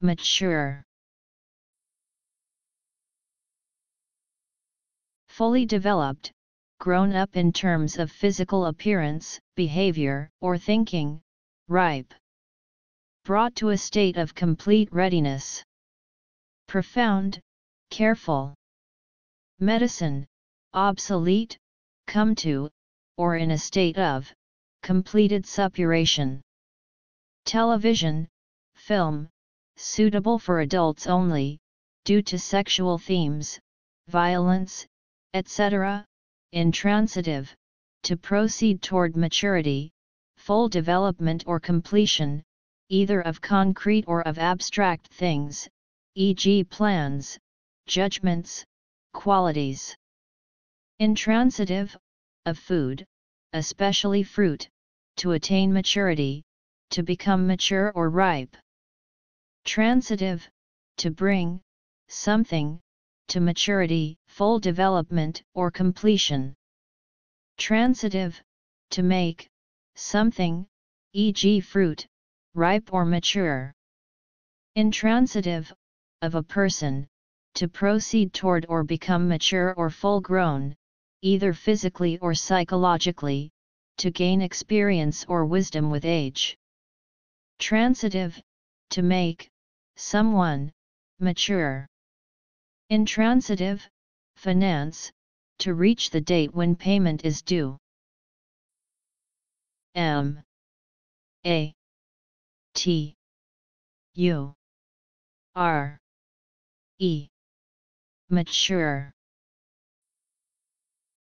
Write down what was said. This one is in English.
mature. Fully developed, grown up in terms of physical appearance, behavior, or thinking, ripe. Brought to a state of complete readiness. Profound, careful. Medicine, obsolete, come to, or in a state of, completed suppuration. Television, film, suitable for adults only, due to sexual themes, violence, etc., intransitive, to proceed toward maturity, full development or completion, either of concrete or of abstract things, e.g. plans, judgments, qualities. Intransitive, of food, especially fruit, to attain maturity, to become mature or ripe. Transitive, to bring, something, to maturity, full development or completion. Transitive, to make, something, e.g. fruit, ripe or mature. Intransitive, of a person, to proceed toward or become mature or full grown, either physically or psychologically, to gain experience or wisdom with age. Transitive, to make, someone, mature. Intransitive, finance, to reach the date when payment is due. M A T U R E Mature